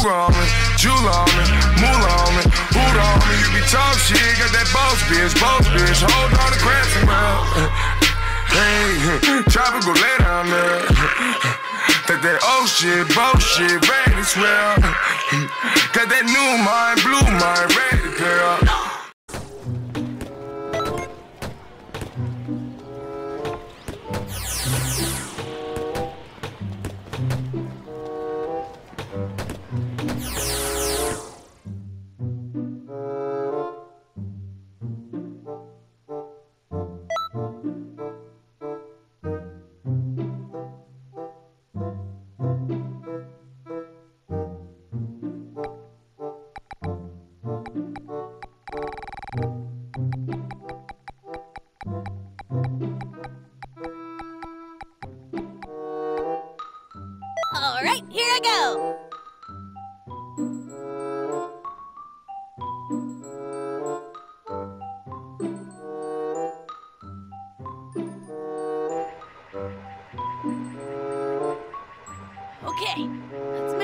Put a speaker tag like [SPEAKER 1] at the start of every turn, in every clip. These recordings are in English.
[SPEAKER 1] On Jewel on me, Moolah on me, Hoot on me. You be talk shit, got that boss bitch, boss bitch. Hold on to Cranston, well. Hey, go lay down there. That that old shit, bullshit, ready swell. Got that new mind, blue mind, ready girl.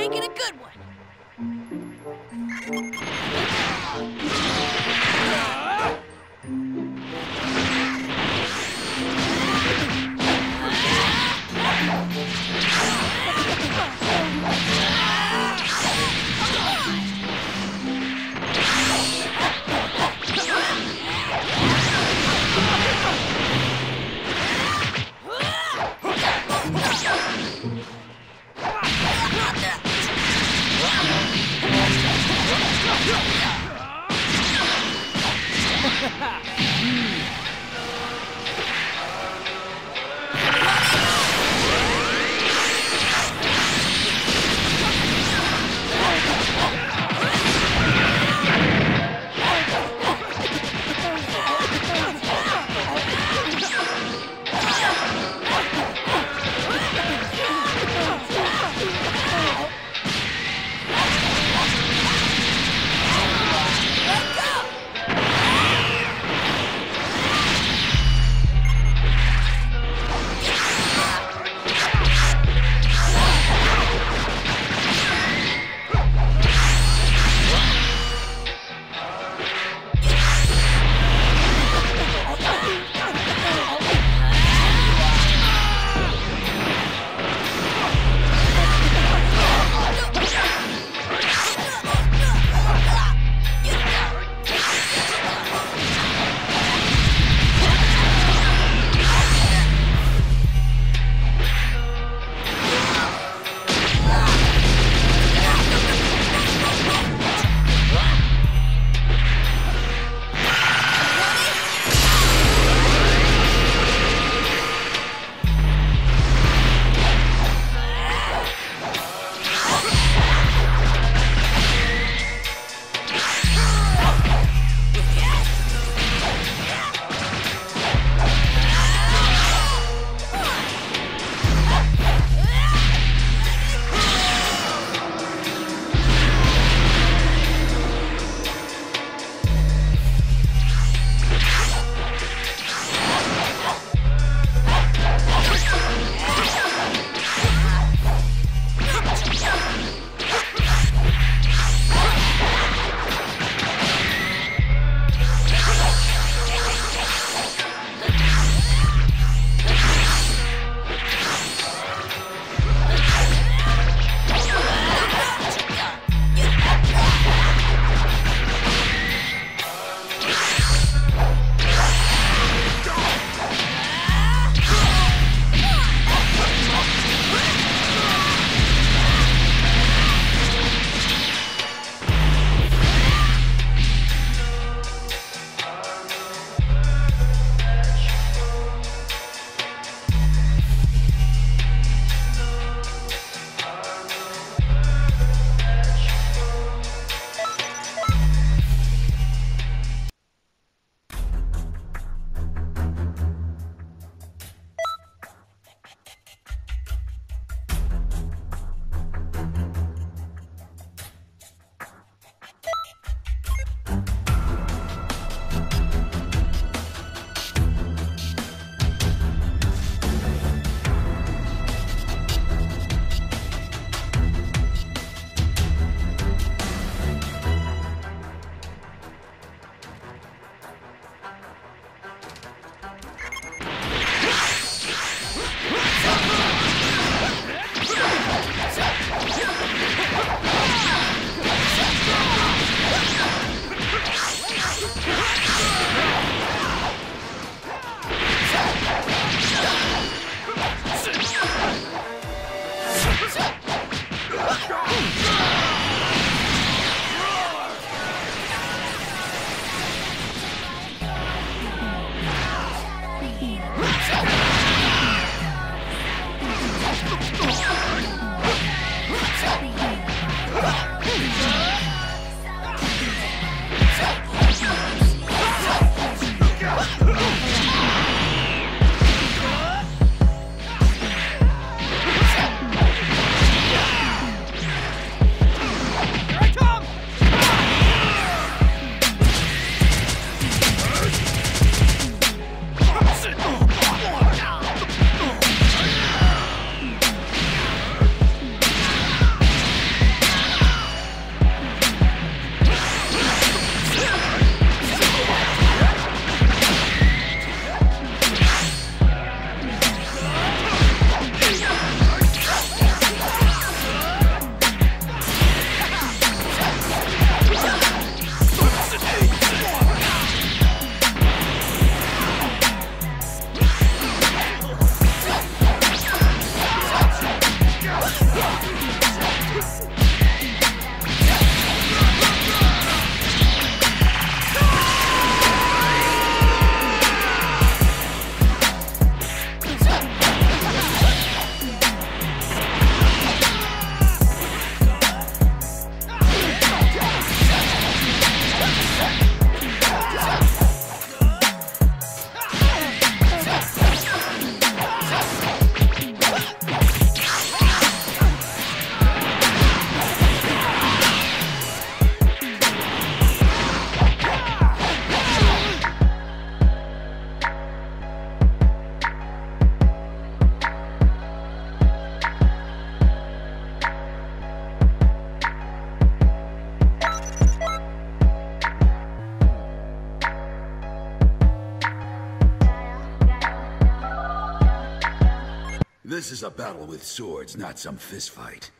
[SPEAKER 1] making a good one. Arena. Oh!
[SPEAKER 2] This is a battle with swords, not some fistfight.